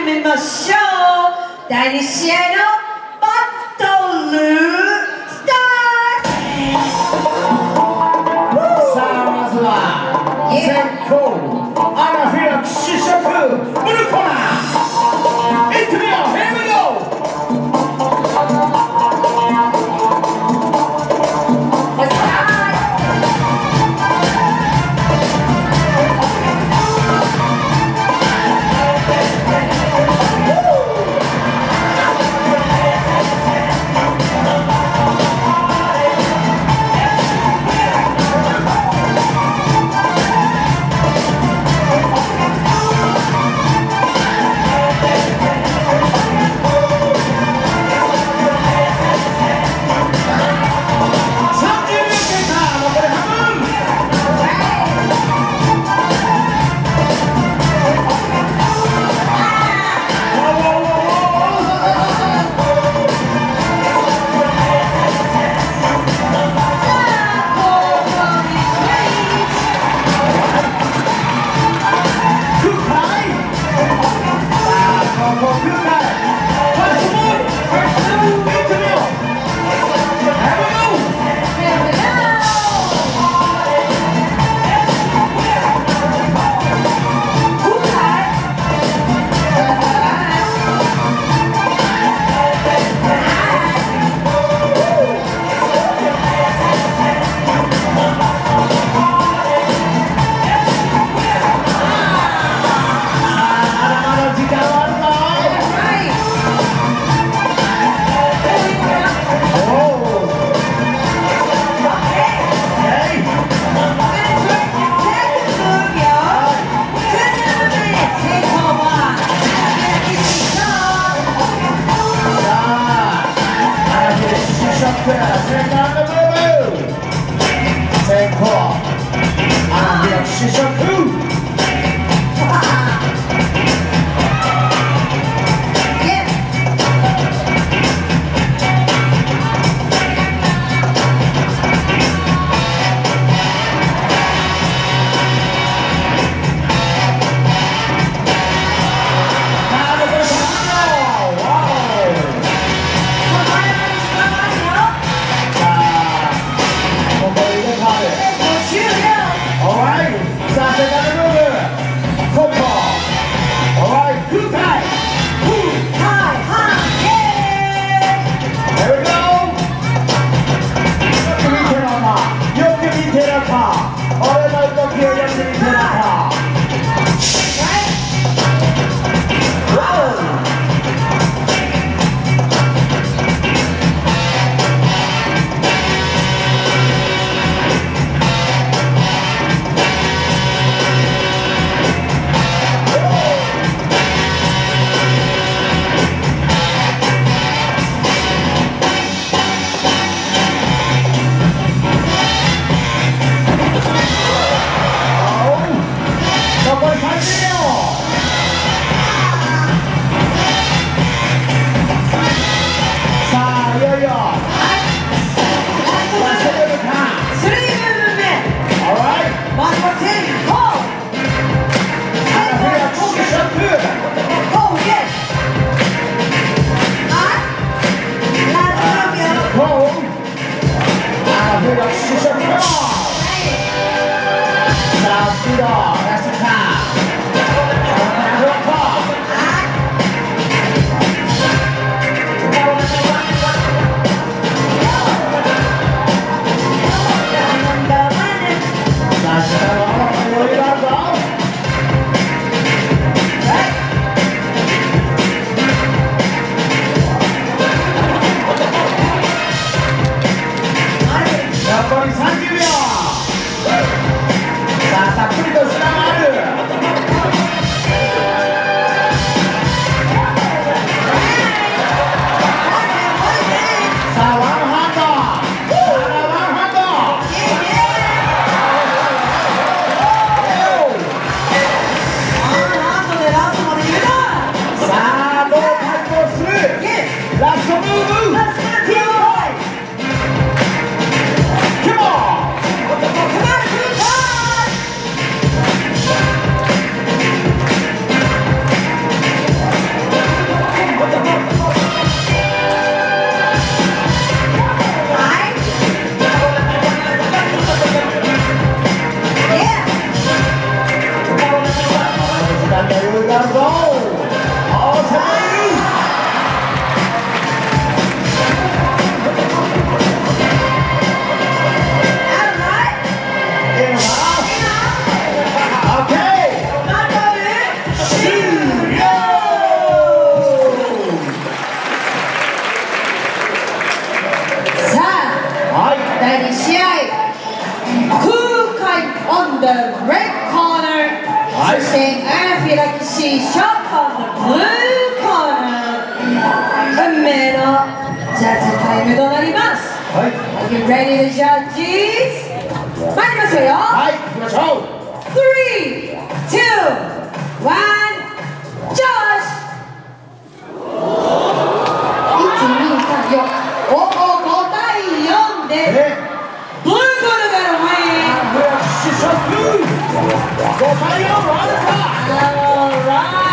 ってみましょう。第2試合のバトル Now here see some Now speed off. フィラキシーショップ on the blue corner 運命のジャッジタイムとなりますはい Are you ready to judges? 参りますよはい行きましょう Three, two, one, Josh! 1、2、3、4おお、5対4でえ Blue Corner got a win! アナフィラキシーショック5対4あ All right.